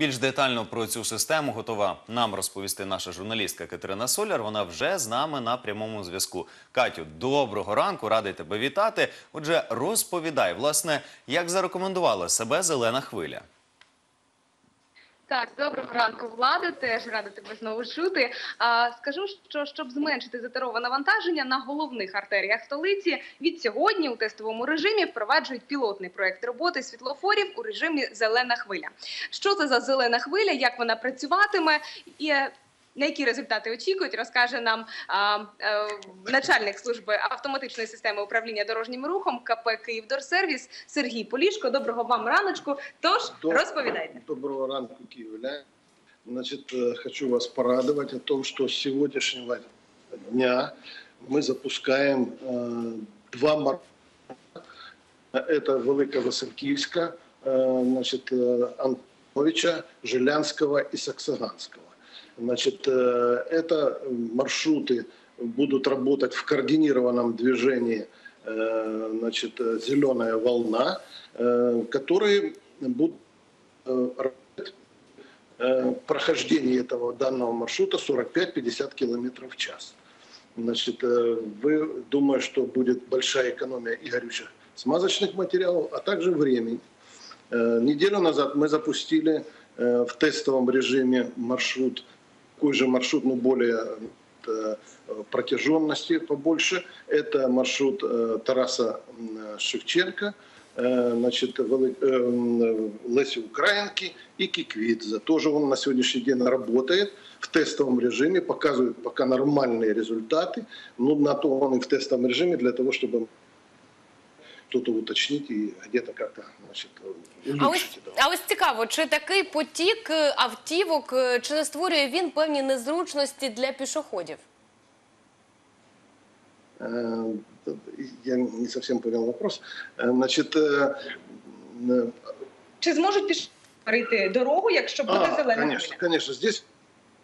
Більш детально про цю систему готова нам розповісти наша журналістка Катерина Соляр. Вона вже з нами на прямому зв'язку. Катю, доброго ранку, радий тебе вітати. Отже, розповідай, власне, як зарекомендувала себе зелена хвиля. Так, доброго ранку, влада. Теж рада тебе знову чути. А, скажу, що щоб зменшити затарове навантаження на головних артеріях столиці, від сьогодні у тестовому режимі впроваджують пілотний проект роботи світлофорів у режимі зелена хвиля. Що це за зелена хвиля? Як вона працюватиме? І на які результати очікують, розкаже нам а, е, начальник служби автоматичної системи управління дорожнім рухом КП «Київдорсервіс» Сергій Полішко. Доброго вам раночку. Тож Доб- розповідайте. Доброго ранку, Киевля. Значит, э, хочу вас порадовать о том, что с сегодняшнего дня мы запускаем э, два маршрута. Это Велика Васильківська, э, значит, э, Антоновича, Жилянского и Саксаганского. Значит, э, это маршруты будут работать в координированном движении э, значит, «Зеленая волна», э, которые будут прохождение этого данного маршрута 45-50 километров в час. Значит, вы, думаю, что будет большая экономия и горючих смазочных материалов, а также времени. Неделю назад мы запустили в тестовом режиме маршрут, такой же маршрут, но более э, протяженности побольше. Это маршрут э, Тараса Шевченко, э, значит, Леси Украинки и Киквидзе. Тоже он на сегодняшний день работает в тестовом режиме, показывает пока нормальные результаты. Но на то он и в тестовом режиме для того, чтобы кто-то уточнить и где-то как-то значит, А ось, улучшить это. а ось цікаво, чи такий потік е, автівок, е, чи не створює він певні незручності для пішоходів? Э, Я не совсем понял вопрос. Э, Значит, э, э, Чи зможуть пішоходи перейти дорогу, якщо буде а, зелена конечно, хвиля? конечно, здесь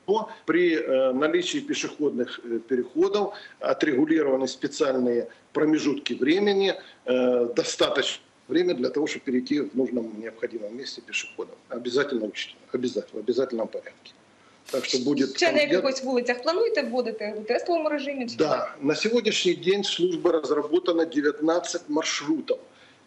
Но при наличии пешеходных переходов отрегулированы специальные промежутки времени, э, достаточно время для того, чтобы перейти в нужном необходимом месте пешеходом. Обязательно учтено, обязательно, в обязательном порядке. Так что будет... Ще на якихось вулицях плануєте вводити у тестовому режимі? Чи Да, на сегодняшний день служба разработана 19 маршрутов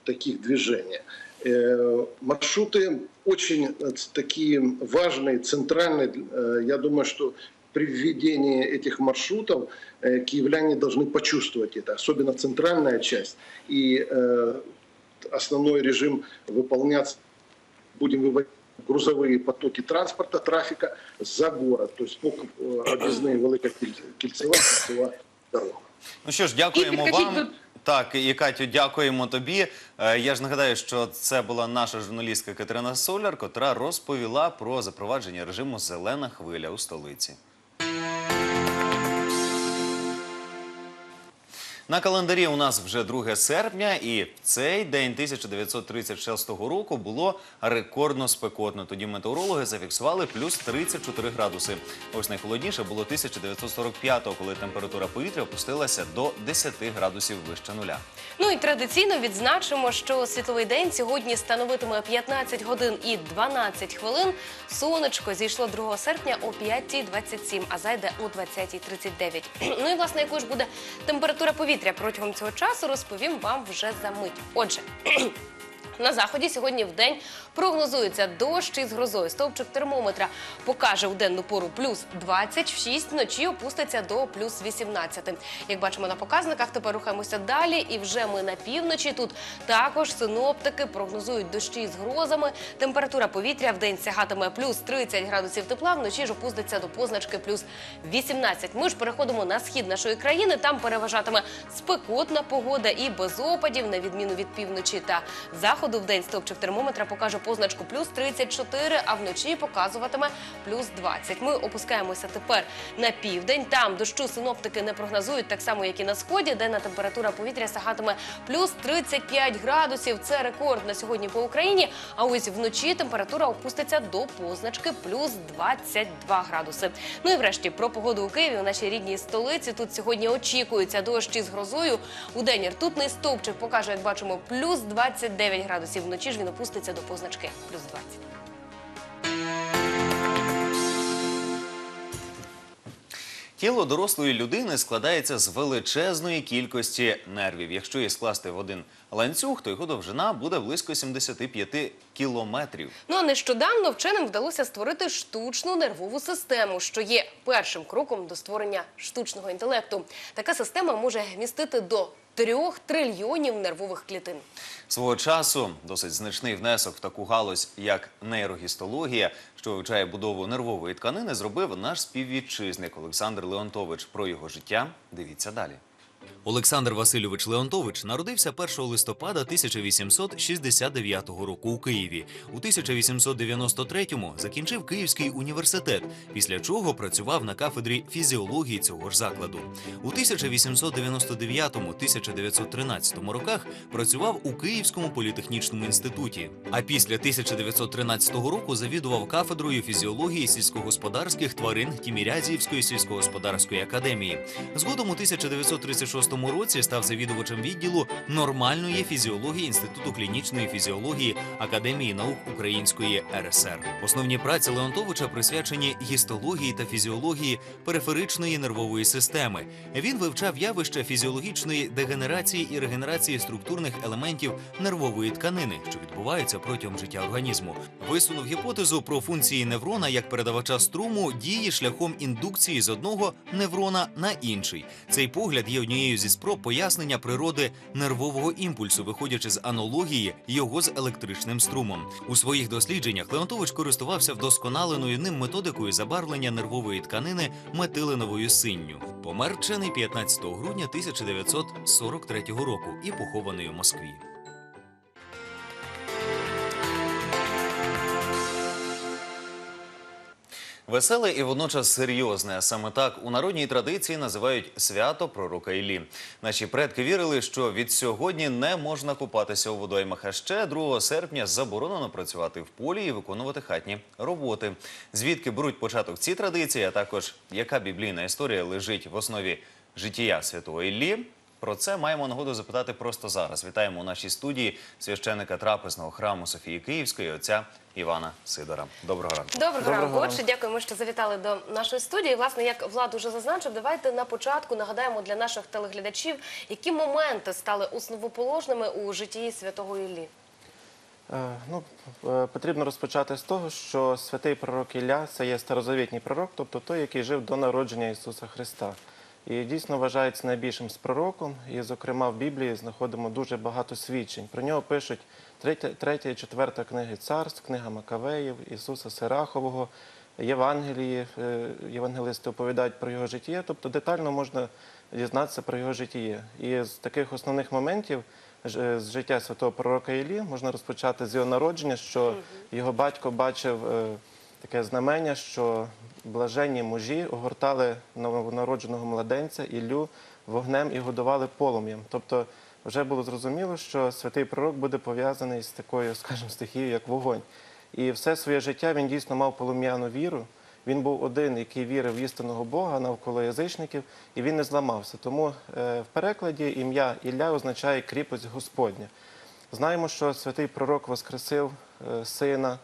таких движений. Э, Маршруты очень э, такие важные, центральные. Э, Я думаю, что при введении этих маршрутов э, киевляне должны почувствовать это, особенно центральная часть. И э, основной режим выполняться будем выводить грузовые потоки транспорта, трафика за город, то есть по э, объездные Велика Кільцева, Кільцева дорога. Ну що ж, дякуємо І підкажіть вам. Так, і Катю, дякуємо тобі. Е, Я ж нагадаю, що це була наша журналістка Катерина Соляр, котра розповіла про запровадження режиму зелена хвиля у столиці. На календарі у нас вже 2 серпня, і цей день 1936 року було рекордно спекотно. Тоді метеорологи зафіксували плюс 34 градуси. Ось найхолодніше було 1945-го, коли температура повітря опустилася до 10 градусів вище нуля. Ну і традиційно відзначимо, що світловий день сьогодні становитиме 15 годин і 12 хвилин. Сонечко зійшло 2 серпня о 5.27, а зайде о 20.39. Ну і власне, якою ж буде температура повітря протягом цього часу, розповім вам вже за мить. Отже. На заході сьогодні в день прогнозується дощ із грозою. Стовпчик термометра покаже в денну пору плюс 26, вночі опуститься до плюс 18. Як бачимо на показниках, тепер рухаємося далі. І вже ми на півночі тут також синоптики прогнозують дощі з грозами. Температура повітря в день сягатиме плюс 30 градусів тепла, вночі ж опуститься до позначки плюс 18. Ми ж переходимо на схід нашої країни. Там переважатиме спекотна погода і без опадів, на відміну від півночі та заходу. В день стовпчик термометра покаже позначку плюс 34, а вночі показуватиме плюс 20. Ми опускаємося тепер на південь. Там дощу синоптики не прогнозують, так само як і на сході, денна температура повітря сягатиме плюс 35 градусів. Це рекорд на сьогодні по Україні. А ось вночі температура опуститься до позначки плюс 22 градуси. Ну і врешті про погоду у Києві у нашій рідній столиці. Тут сьогодні очікується дощ із грозою. У день ртутний стовпчик покаже, як бачимо, плюс 29 градусів градусів. Вночі ж він опуститься до позначки плюс 20. Тіло дорослої людини складається з величезної кількості нервів. Якщо її скласти в один ланцюг, то його довжина буде близько 75 кілометрів. Ну а нещодавно вченим вдалося створити штучну нервову систему, що є першим кроком до створення штучного інтелекту. Така система може містити до трьох трильйонів нервових клітин. Свого часу досить значний внесок в таку галузь, як нейрогістологія, що вивчає будову нервової тканини, зробив наш співвітчизник Олександр Леонтович. Про його життя дивіться далі. Олександр Васильович Леонтович народився 1 листопада 1869 року у Києві. У 1893-му закінчив Київський університет, після чого працював на кафедрі фізіології цього ж закладу. У 1899-1913 роках працював у Київському політехнічному інституті. А після 1913 року завідував кафедрою фізіології сільськогосподарських тварин Тімірязіївської сільськогосподарської академії. Згодом у 1936 році став завідувачем відділу нормальної фізіології Інституту клінічної фізіології Академії наук Української РСР. Основні праці Леонтовича присвячені гістології та фізіології периферичної нервової системи. Він вивчав явища фізіологічної дегенерації і регенерації структурних елементів нервової тканини, що відбуваються протягом життя організму. Висунув гіпотезу про функції неврона як передавача струму дії шляхом індукції з одного неврона на інший. Цей погляд є однією зі спроб пояснення природи нервового імпульсу, виходячи з аналогії його з електричним струмом. У своїх дослідженнях Леонтович користувався вдосконаленою ним методикою забарвлення нервової тканини метилиновою синню. Помер вчений 15 грудня 1943 року і похований у Москві. Веселе і водночас серйозне. Саме так у народній традиції називають свято пророка Іллі. Наші предки вірили, що від сьогодні не можна купатися у водоймах, а ще 2 серпня заборонено працювати в полі і виконувати хатні роботи. Звідки беруть початок ці традиції, а також яка біблійна історія лежить в основі життя святого Іллі? Про це маємо нагоду запитати просто зараз. Вітаємо у нашій студії священика трапезного храму Софії Київської, отця Івана Сидора. Доброго ранку. Доброго, Доброго ранку. ранку. Отже, дякуємо, що завітали до нашої студії. Власне, як Влад уже зазначив, давайте на початку нагадаємо для наших телеглядачів, які моменти стали основоположними у житті святого Іллі. Е, Ну, е, потрібно розпочати з того, що святий пророк Ілля це є старозавітній пророк, тобто той, який жив до народження Ісуса Христа. І дійсно вважається найбільшим з пророком. І, зокрема, в Біблії знаходимо дуже багато свідчень. Про нього пишуть третя, і четверта книги царств, книга Макавеїв, Ісуса Сирахового, Євангелії. Е, Євангелисти оповідають про його життя, тобто детально можна дізнатися про його життя. І з таких основних моментів ж- з життя святого пророка Іллі можна розпочати з його народження, що його батько бачив е, таке знамення, що блаженні мужі огортали новонародженого младенця Іллю вогнем і годували полум'ям. Тобто вже було зрозуміло, що святий пророк буде пов'язаний з такою, скажімо, стихією, як вогонь. І все своє життя він дійсно мав полум'яну віру. Він був один, який вірив в істинного Бога навколо язичників, і він не зламався. Тому е, в перекладі ім'я Ілля означає кріпость Господня. Знаємо, що святий пророк воскресив е, сина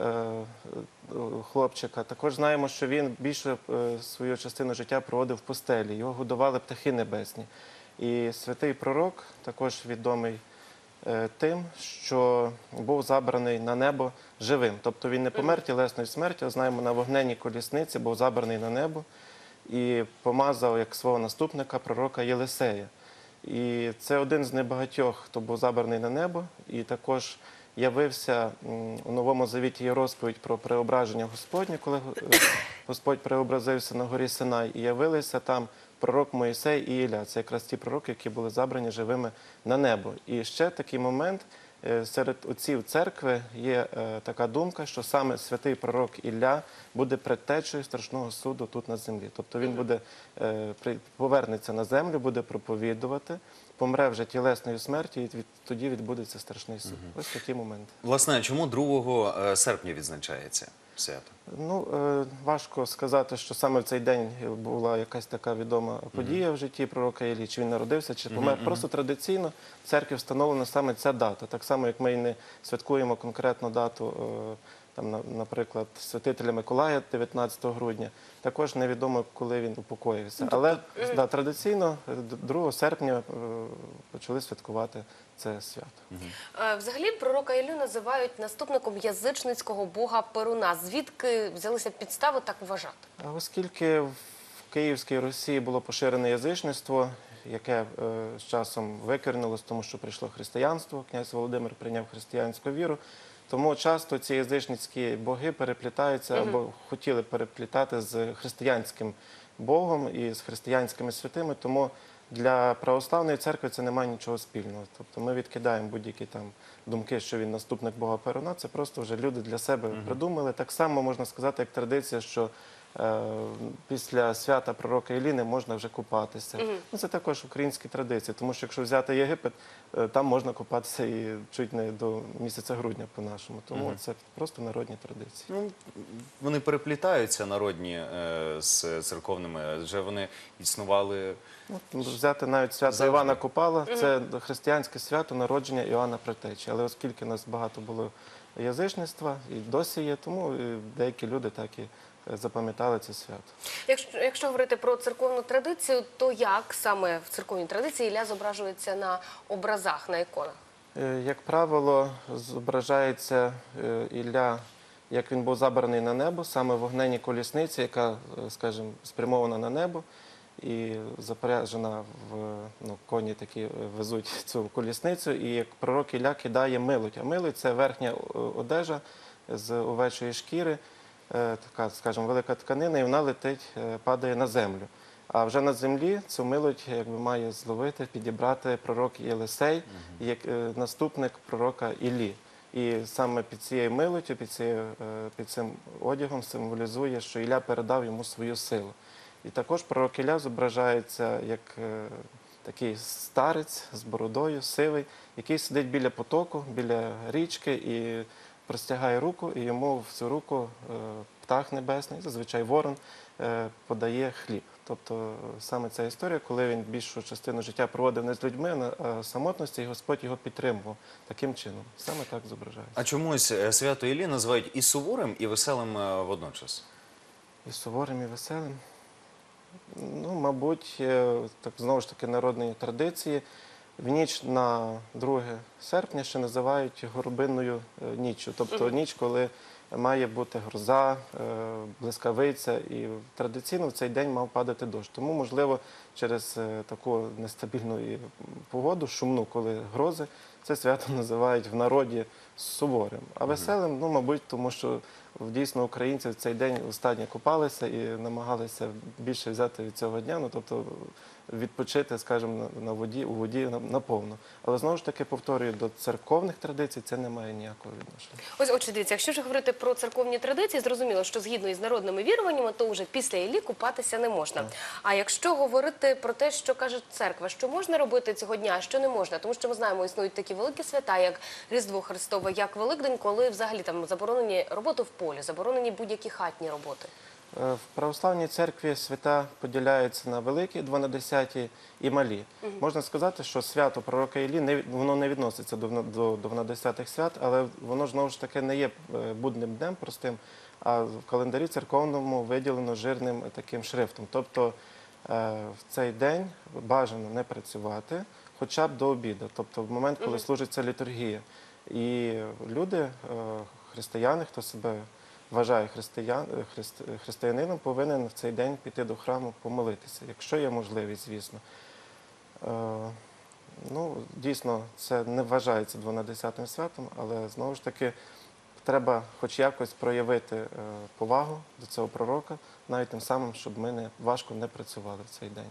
е, хлопчика. Також знаємо, що він більше е, свою частину життя проводив в постелі. Його годували птахи небесні. І святий пророк також відомий е, тим, що був забраний на небо живим. Тобто він не помер тілесною смертю, а знаємо, на вогненній колісниці був забраний на небо і помазав як свого наступника пророка Єлисея. І це один з небагатьох, хто був забраний на небо, і також явився у новому завіті є розповідь про преображення Господнє, коли е, Господь преобразився на горі Синай, і явилися там пророк Моїсей і Ілля. Це якраз ті пророки, які були забрані живими на небо. І ще такий момент. Е, Серед отців церкви є е, така думка, що саме святий пророк Ілля буде предтечею страшного суду тут на землі. Тобто він буде е, повернеться на землю, буде проповідувати, помре вже тілесною смертю, і від, тоді відбудеться страшний суд. Ось такі моменти. Власне, чому 2 серпня відзначається свято? Ну е, важко сказати, що саме в цей день була якась така відома подія в житті пророка Іллі, чи він народився, чи помер. Просто традиційно в церкві встановлена саме ця дата. Так само, як ми і не святкуємо конкретну дату там, на- наприклад, святителя Миколая 19 грудня. Також невідомо, коли він упокоївся. Але да, традиційно е, 2 серпня е, почали святкувати це свято. Е, Взагалі пророка Іллю називають наступником язичницького бога Перуна. Звідки взялися підстави так вважати? А оскільки в Київській Росії було поширене язичництво, яке е, з часом викорінилось, тому що прийшло християнство, князь Володимир прийняв християнську віру. Тому часто ці язичницькі боги переплітаються або хотіли переплітати з християнським Богом і з християнськими святими. Тому для православної церкви це немає нічого спільного. Тобто ми відкидаємо будь-які там думки, що він наступник Бога Перуна. Це просто вже люди для себе придумали. Так само можна сказати, як традиція, що після свята пророка Іллі можна вже купатися. Ну, це також українські традиції, тому що якщо взяти Єгипет, е, там можна купатися і чуть не до місяця грудня по-нашому. Тому це просто народні традиції. Ну, вони переплітаються народні е, з церковними, адже вони існували. Ну, взяти навіть свято Завжди. Івана Купала, це християнське свято народження Іоанна Предтечі. Але оскільки нас багато було язичництва і досі є, тому е, деякі люди так і е, запам'ятали це свято. Якщо, якщо говорити про церковну традицію, то як саме в церковній традиції Ілля зображується на образах, на іконах? Е, Як правило, зображається е, Ілля, як він був забраний на небо, саме в вогненій колісниці, яка, е, скажімо, спрямована на небо і запряжена в ну, коні такі везуть цю колісницю. І як пророк Ілля кидає милуть. А милуть це верхня одежа з овечої шкіри, така, скажімо, велика тканина, і вона летить, е, падає на землю. А вже на землі цю милуть якби має зловити, підібрати пророк Єлисей, як е, наступник пророка Іллі. І саме під цією милоттю, під, цією, е, під цим одягом символізує, що Ілля передав йому свою силу. І також пророк Ілля зображається як е, такий старець з бородою, сивий, який сидить біля потоку, біля річки і простягає руку, і йому в цю руку е, птах небесний, зазвичай ворон, е, подає хліб. Тобто саме ця історія, коли він більшу частину життя проводив не з людьми, а е, самотності, і Господь його підтримував таким чином. Саме так зображається. А чомусь свято Іллі називають і суворим, і веселим водночас. І суворим, і веселим. Ну, мабуть, так знову ж таки народної традиції. В ніч на 2 серпня ще називають горбинною е, ніччю. Тобто ніч, коли має бути гроза, е, блискавиця, і традиційно в цей день мав падати дощ. Тому, можливо, через е, таку нестабільну погоду, шумну, коли грози, це свято називають в народі суворим. А веселим, ну, мабуть, тому що дійсно українці в цей день останнє купалися і намагалися більше взяти від цього дня, ну тобто відпочити, скажімо, на, воді, у воді на- наповну. Але знову ж таки повторюю, до церковних традицій це не має ніякого відношення. Ось, отже, дивіться, якщо ж говорити про церковні традиції, зрозуміло, що згідно із народними віруваннями, то вже після Іллі купатися не можна. А якщо говорити про те, що каже церква, що можна робити цього дня, а що не можна, тому що ми знаємо, існують такі великі свята, як Різдво Христове, як Великдень, коли взагалі там заборонені роботи в полі, заборонені будь-які хатні роботи. Е, В православній церкві свята поділяються на великі, дванадесяті і малі. Можна сказати, що свято пророка Іллі не воно не відноситься до до дванадесятих свят, але воно знову ж таки не є е, будним днем простим, а в календарі церковному виділено жирним таким шрифтом. Тобто е, в цей день бажано не працювати, хоча б до обіду, тобто в момент, коли служиться літургія. І люди, християни, хто себе вважає християн, е, христ- е, християнином, повинен в цей день піти до храму помолитися, якщо є можливість, звісно. Е, Ну, дійсно, це не вважається 12 святом, але знову ж таки треба хоч якось проявити е, повагу до цього пророка, навіть тим самим, щоб ми не важко не працювали в цей день.